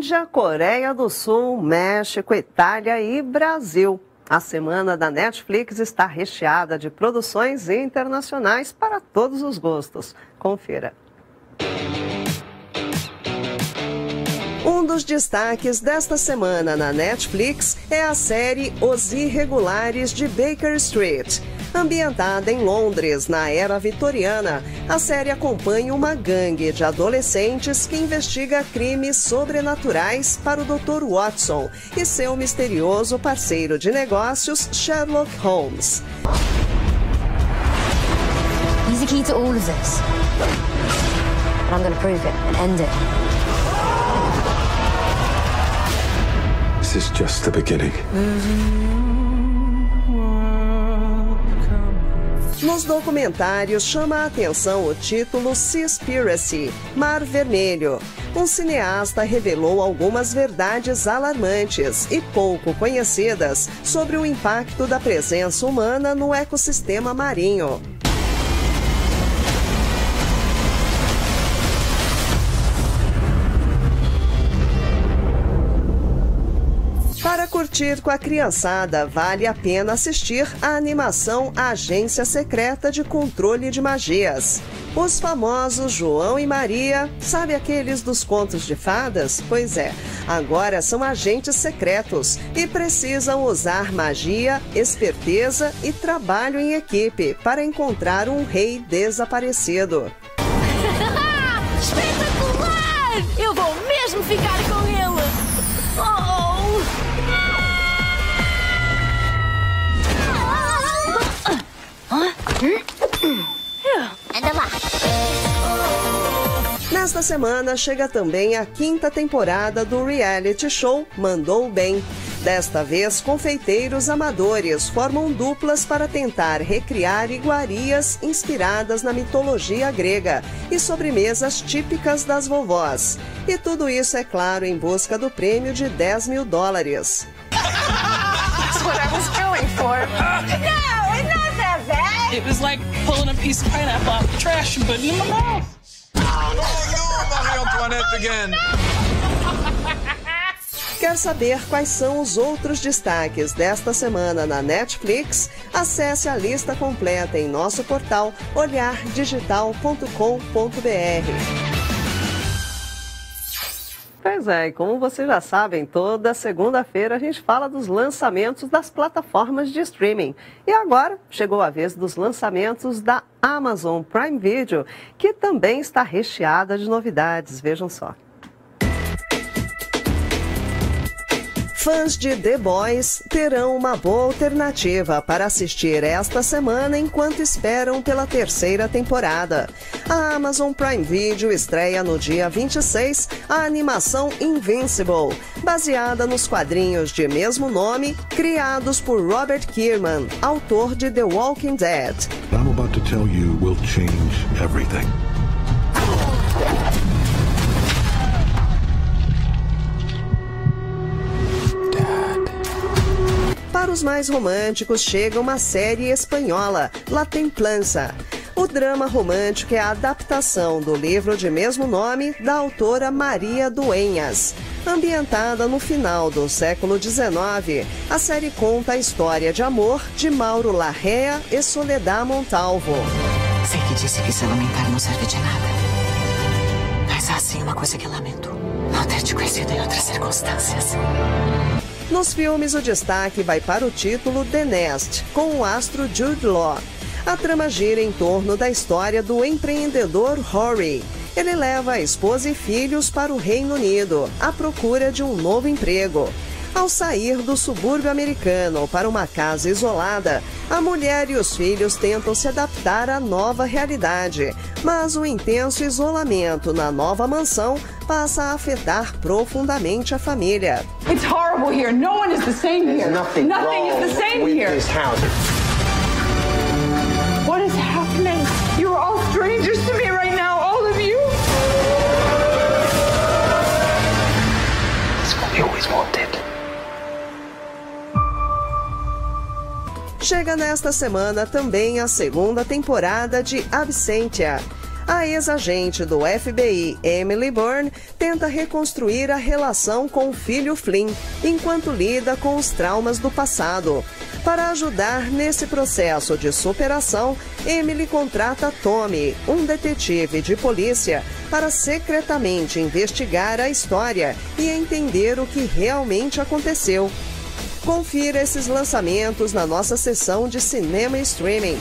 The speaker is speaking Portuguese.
Índia, Coreia do Sul, México, Itália e Brasil. A semana da Netflix está recheada de produções internacionais para todos os gostos. Confira. Um dos destaques desta semana na Netflix é a série Os Irregulares de Baker Street. Ambientada em Londres, na era vitoriana, a série acompanha uma gangue de adolescentes que investiga crimes sobrenaturais para o Dr. Watson e seu misterioso parceiro de negócios, Sherlock Holmes. He's the key to all of this. And I'm going to prove it and end it. This is just the beginning. Nos documentários chama a atenção o título Seaspiracy, Mar Vermelho. Um cineasta revelou algumas verdades alarmantes e pouco conhecidas sobre o impacto da presença humana no ecossistema marinho. Curtir com a criançada, vale a pena assistir a animação Agência Secreta de Controle de Magias. Os famosos João e Maria, sabe aqueles dos contos de fadas? Pois é, agora são agentes secretos e precisam usar magia, esperteza e trabalho em equipe para encontrar um rei desaparecido. Espetacular! Eu vou mesmo ficar com ele! Nesta semana chega também a quinta temporada do reality show Mandou Bem. Desta vez, confeiteiros amadores formam duplas para tentar recriar iguarias inspiradas na mitologia grega e sobremesas típicas das vovós. E tudo isso, é claro, em busca do prêmio de 10 mil dólares. That's what I was going for. No, It was like pulling a piece of pineapple out the trash and putting it in my mouth. Oh no, Marie Antoinette again. Quer saber quais são os outros destaques desta semana na Netflix? Acesse a lista completa em nosso portal olhardigital.com.br. Pois é, e como vocês já sabem, toda segunda-feira a gente fala dos lançamentos das plataformas de streaming. E agora chegou a vez dos lançamentos da Amazon Prime Video, que também está recheada de novidades. Vejam só. Fãs de The Boys terão uma boa alternativa para assistir esta semana enquanto esperam pela terceira temporada. A Amazon Prime Video estreia no dia 26 a animação Invincible, baseada nos quadrinhos de mesmo nome criados por Robert Kierman, autor de The Walking Dead. I'm about to tell you will change everything. Para os mais românticos, chega uma série espanhola, La Templança. O drama romântico é a adaptação do livro de mesmo nome da autora Maria Duenhas. Ambientada no final do século XIX, a série conta a história de amor de Mauro Larrea e Soledad Montalvo. Sei que disse que se lamentar não serve de nada. Mas há sim uma coisa que lamento: não ter te conhecido em outras circunstâncias. Nos filmes, o destaque vai para o título The Nest, com o astro Jude Law. A trama gira em torno da história do empreendedor Rory. Ele leva a esposa e filhos para o Reino Unido, à procura de um novo emprego. Ao sair do subúrbio americano para uma casa isolada, a mulher e os filhos tentam se adaptar à nova realidade, mas o intenso isolamento na nova mansão passa a afetar profundamente a família. It's horrible here. No one is the same here. Nothing, Nothing is the same with here. Chega nesta semana também a segunda temporada de Absentia. A ex-agente do FBI, Emily Byrne, tenta reconstruir a relação com o filho Flynn, enquanto lida com os traumas do passado. Para ajudar nesse processo de superação, Emily contrata Tommy, um detetive de polícia, para secretamente investigar a história e entender o que realmente aconteceu. Confira esses lançamentos na nossa seção de cinema e streaming.